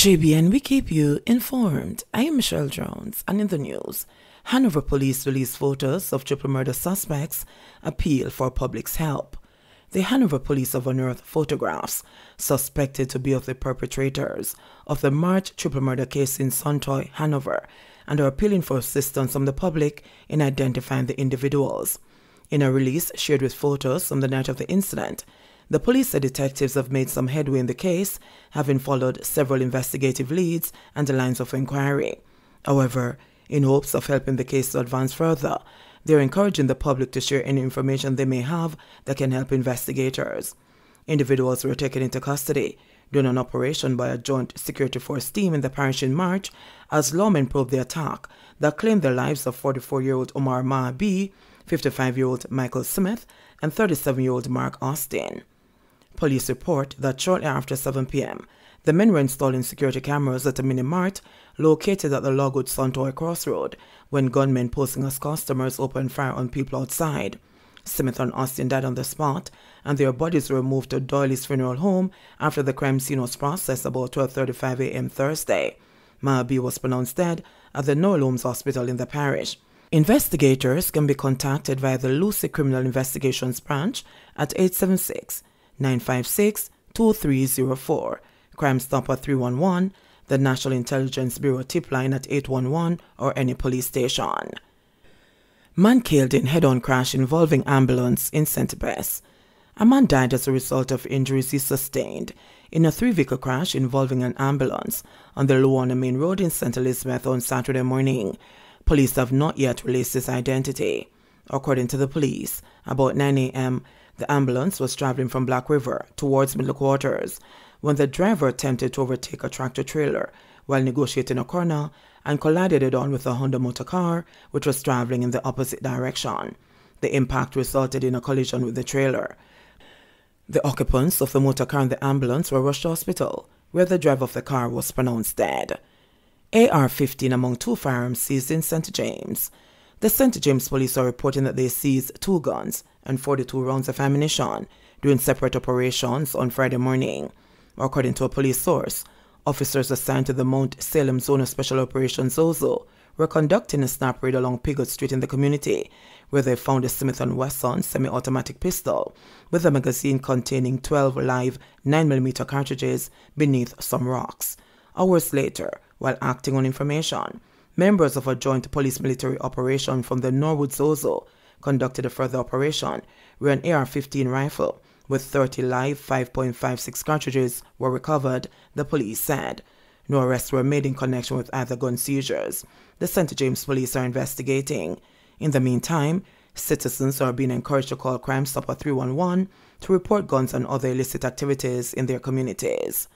JBN, we keep you informed. I am Michelle Jones, and in the news, Hanover police release photos of triple murder suspects appeal for public's help. The Hanover police have unearthed photographs suspected to be of the perpetrators of the March triple murder case in Santoy, Hanover, and are appealing for assistance from the public in identifying the individuals. In a release shared with photos on the night of the incident, the police said detectives have made some headway in the case, having followed several investigative leads and lines of inquiry. However, in hopes of helping the case to advance further, they are encouraging the public to share any information they may have that can help investigators. Individuals were taken into custody during an operation by a joint security force team in the parish in March as lawmen probed the attack that claimed the lives of 44 year old Omar Mahabi, 55 year old Michael Smith, and 37 year old Mark Austin. Police report that shortly after 7 p.m., the men were installing security cameras at a mini mart located at the Logwood Santoy Crossroad when gunmen posing as customers opened fire on people outside. Smith and Austin died on the spot, and their bodies were moved to Doyley's funeral home after the crime scene was processed about 12.35 a.m. Thursday. Mahabi was pronounced dead at the Noel Hospital in the parish. Investigators can be contacted via the Lucea Criminal Investigations Branch at 876 956 2304, Crime Stopper 311, the National Intelligence Bureau tip line at 811 or any police station. Man killed in head-on crash involving ambulance in St. Bess. A man died as a result of injuries he sustained in a three-vehicle crash involving an ambulance on the Luana Main Road in St. Elizabeth on Saturday morning. Police have not yet released his identity. According to the police, about 9 a.m., the ambulance was traveling from Black River towards Middle Quarters when the driver attempted to overtake a tractor trailer while negotiating a corner and collided head on with a Honda motor car which was traveling in the opposite direction. The impact resulted in a collision with the trailer. The occupants of the motor car and the ambulance were rushed to hospital, where the driver of the car was pronounced dead. AR 15 among two firearms seized in St. James. The St. James police are reporting that they seized two guns and 42 rounds of ammunition during separate operations on Friday morning. According to a police source, officers assigned to the Mount Salem Zone of Special Operations ZOSO were conducting a snap raid along Pigott Street in the community, where they found a Smith & Wesson semi-automatic pistol with a magazine containing 12 live 9mm cartridges beneath some rocks. Hours later, while acting on information, Members of a joint police military operation from the Norwood ZOSO conducted a further operation where an AR 15 rifle with 30 live 5.56 cartridges were recovered, the police said. No arrests were made in connection with either gun seizures. The St. James police are investigating. In the meantime, citizens are being encouraged to call Crime Stopper 311 to report guns and other illicit activities in their communities.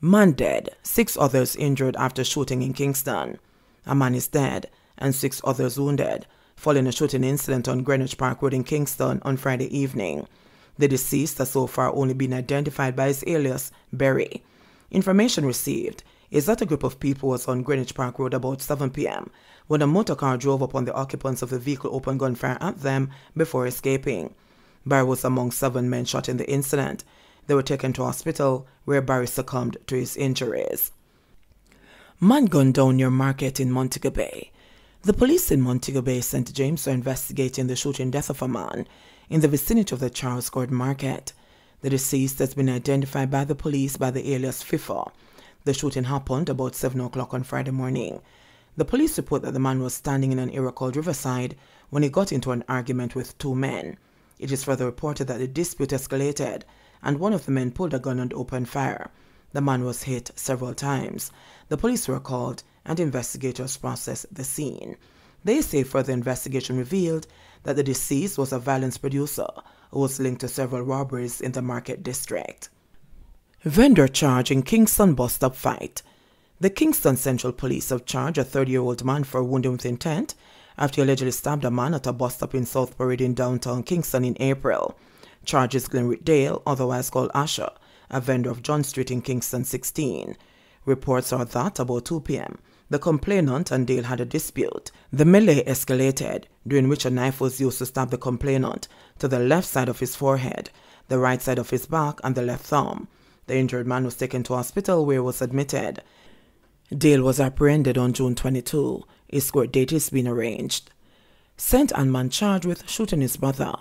Man dead, six others injured after shooting in Kingston. A man is dead and six others wounded following a shooting incident on Greenwich Park Road in Kingston on Friday evening. The deceased has so far only been identified by his alias, Berry. Information received is that a group of people was on Greenwich Park Road about 7 p.m. when a motor car drove up on the occupants of the vehicle opened gunfire at them before escaping. Barry was among seven men shot in the incident. They were taken to hospital where Barry succumbed to his injuries. Man gunned down near market in Montego Bay. The police in Montego Bay, St. James, are investigating the shooting death of a man in the vicinity of the Charles Gordon Market. The deceased has been identified by the police by the alias FIFA. The shooting happened about 7 o'clock on Friday morning. The police report that the man was standing in an area called Riverside when he got into an argument with two men. It is further reported that the dispute escalated and one of the men pulled a gun and opened fire. The man was hit several times. The police were called and investigators processed the scene. They say further investigation revealed that the deceased was a violence producer who was linked to several robberies in the market district. Vendor charge in Kingston bus stop fight. The Kingston Central Police have charged a 30-year-old man for wounding with intent after he allegedly stabbed a man at a bus stop in South Parade in downtown Kingston in April. Charges Glenrick Dale, otherwise called Asher, a vendor of John Street in Kingston 16. Reports are that about 2 p.m., the complainant and Dale had a dispute. The melee escalated, during which a knife was used to stab the complainant to the left side of his forehead, the right side of his back, and the left thumb. The injured man was taken to hospital where he was admitted. Dale was apprehended on June 22. His court date is being arranged. St. Ann man charged with shooting his brother,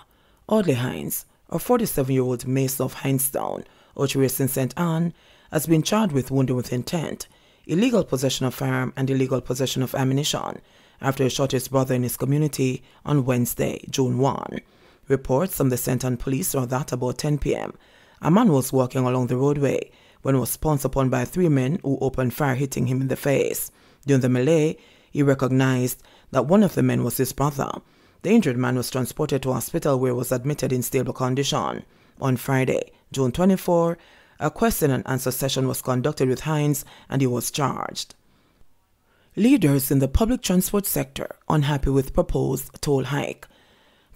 Audley Hines, a 47-year-old mason of Hinestown, Ocho in St. Ann, has been charged with wounding with intent, illegal possession of firearm and illegal possession of ammunition after he shot his brother in his community on Wednesday, June 1. Reports from the St. Ann police are that about 10 p.m., a man was walking along the roadway when he was pounced upon by three men who opened fire hitting him in the face. During the melee, he recognized that one of the men was his brother. The injured man was transported to hospital where he was admitted in stable condition. On Friday, June 24, a question and answer session was conducted with Hines and he was charged. Leaders in the public transport sector unhappy with proposed toll hike.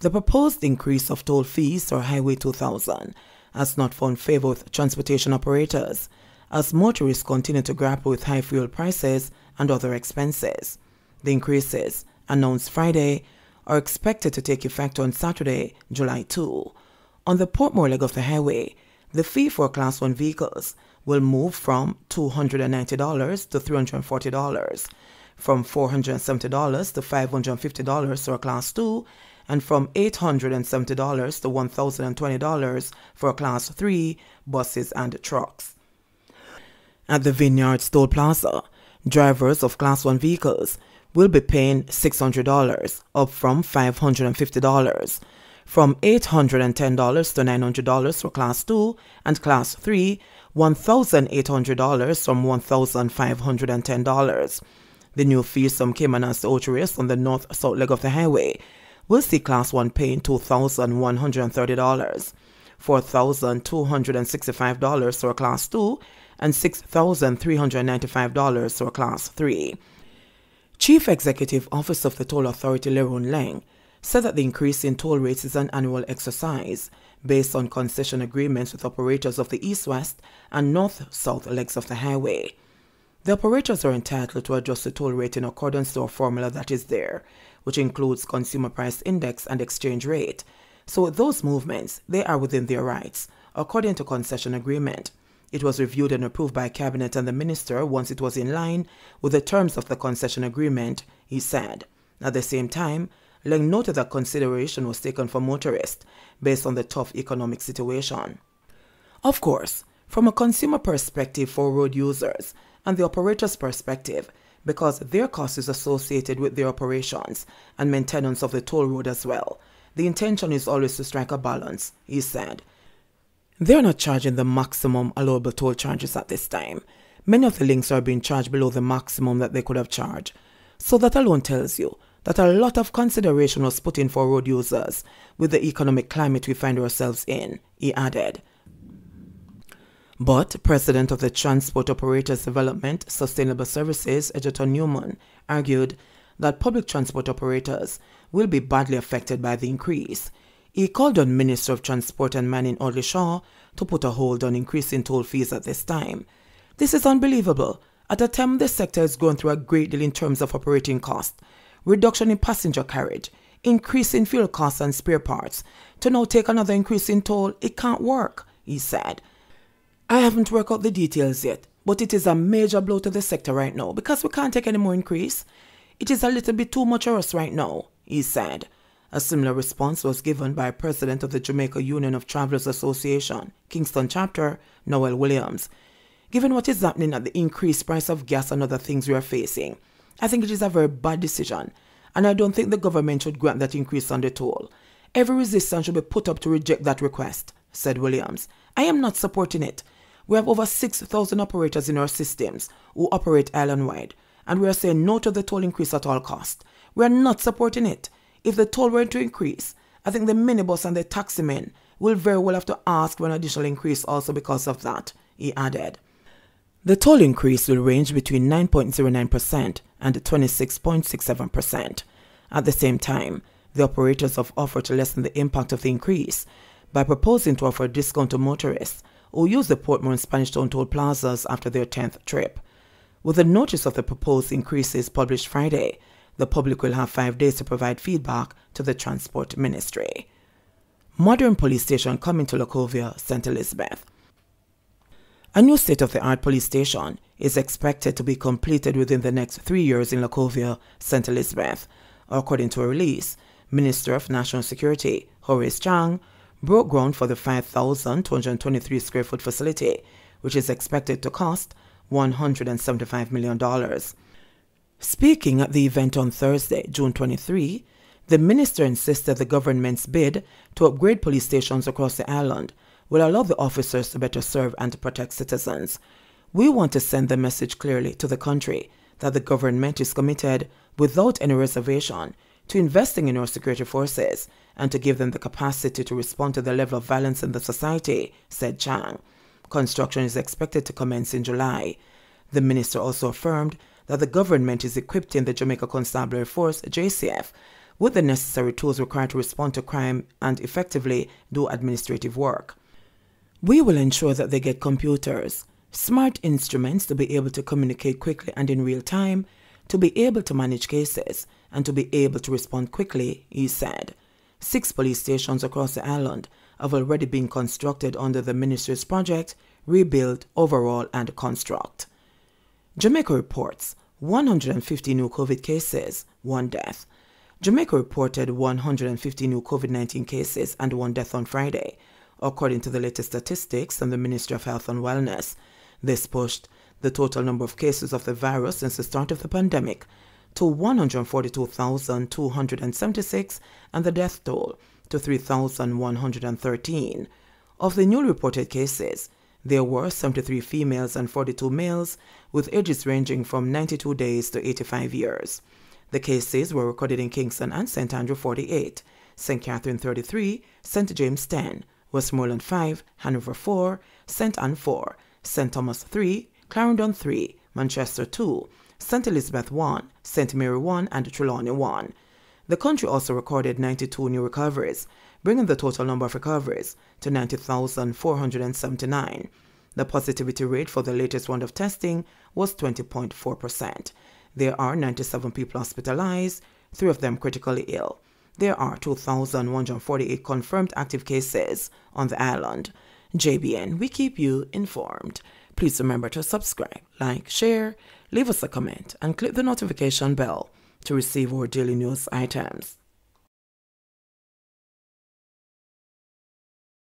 The proposed increase of toll fees for Highway 2000 has not found favor with transportation operators as motorists continue to grapple with high fuel prices and other expenses. The increases, announced Friday, are expected to take effect on Saturday, July 2. On the Portmore leg of the highway, the fee for Class 1 vehicles will move from $290 to $340, from $470 to $550 for Class 2, and from $870 to $1,020 for Class 3 buses and trucks. At the Vineyard Toll Plaza, drivers of Class 1 vehicles will be paying $600, up from $550, from $810 to $900 for Class 2 and Class 3, $1,800 from $1,510. The new fee sum came on as the race on the north-south leg of the highway will see Class 1 paying $2,130, $4,265 for Class 2, and $6,395 for Class 3. Chief Executive Officer of the Toll Authority, Leron Lang, said that the increase in toll rates is an annual exercise based on concession agreements with operators of the east-west and north-south legs of the highway. The operators are entitled to adjust the toll rate in accordance to a formula that is there, which includes consumer price index and exchange rate. So those movements, they are within their rights, according to concession agreement. It was reviewed and approved by cabinet and the minister once it was in line with the terms of the concession agreement, he said. At the same time, Lang noted that consideration was taken for motorists based on the tough economic situation. Of course, from a consumer perspective for road users, and the operator's perspective because their cost is associated with their operations and maintenance of the toll road as well. The intention is always to strike a balance, he said. They're not charging the maximum allowable toll charges at this time. Many of the links are being charged below the maximum that they could have charged. So that alone tells you that a lot of consideration was put in for road users with the economic climate we find ourselves in, he added. But President of the Transport Operators Development Sustainable Services, Egerton Newman, argued that public transport operators will be badly affected by the increase. He called on Minister of Transport and Mining Audley Shaw to put a hold on increasing toll fees at this time. This is unbelievable. At a time the sector is going through a great deal in terms of operating costs, reduction in passenger carriage, increase in fuel costs and spare parts, to now take another increase in toll, it can't work, he said. I haven't worked out the details yet, but it is a major blow to the sector right now because we can't take any more increase. It is a little bit too much for us right now, he said. A similar response was given by President of the Jamaica Union of Travelers Association, Kingston chapter, Noel Williams. Given what is happening at the increased price of gas and other things we are facing, I think it is a very bad decision, and I don't think the government should grant that increase on the toll. Every resistance should be put up to reject that request, said Williams. I am not supporting it. We have over 6,000 operators in our systems who operate island-wide, and we are saying no to the toll increase at all cost. We are not supporting it. If the toll were to increase, I think the minibus and the taxi men will very well have to ask for an additional increase also because of that, he added. The toll increase will range between 9.09% and 26.67%. At the same time, the operators have offered to lessen the impact of the increase by proposing to offer a discount to motorists who use the Portmore and Spanish Town toll plazas after their 10th trip. With the notice of the proposed increases published Friday, the public will have five days to provide feedback to the Transport Ministry. Modern police station coming to Lacovia, St. Elizabeth. A new state of the art police station is expected to be completed within the next three years in Lacovia, St. Elizabeth. According to a release, Minister of National Security Horace Chang broke ground for the 5,223 square foot facility, which is expected to cost $175 million. Speaking at the event on Thursday, June 23, the minister insisted the government's bid to upgrade police stations across the island will allow the officers to better serve and protect citizens. We want to send the message clearly to the country that the government is committed, without any reservation, to investing in our security forces and to give them the capacity to respond to the level of violence in the society, said Chang. Construction is expected to commence in July. The minister also affirmed that the government is equipping the Jamaica Constabulary Force, JCF, with the necessary tools required to respond to crime and effectively do administrative work. We will ensure that they get computers, smart instruments to be able to communicate quickly and in real time, to be able to manage cases, and to be able to respond quickly, he said. Six police stations across the island have already been constructed under the ministry's project Rebuild, Overhaul and Construct. Jamaica reports 150 new COVID cases, one death. Jamaica reported 150 new COVID 19 cases and one death on Friday, according to the latest statistics from the Ministry of Health and Wellness. This pushed the total number of cases of the virus since the start of the pandemic to 142,276 and the death toll to 3,113. Of the newly reported cases, there were 73 females and 42 males with ages ranging from 92 days to 85 years. The cases were recorded in Kingston and St. Andrew 48, St. Catherine 33, St. James 10, Westmoreland 5, Hanover 4, St. Anne 4, St. Thomas 3, Clarendon 3, Manchester 2, St. Elizabeth 1, St. Mary 1, and Trelawny 1. The country also recorded 92 new recoveries, bringing the total number of recoveries to 90,479. The positivity rate for the latest round of testing was 20.4%. There are 97 people hospitalized, three of them critically ill there are 2,148 confirmed active cases on the island. JBN, we keep you informed. Please remember to subscribe, like, share, leave us a comment, and click the notification bell to receive our daily news items.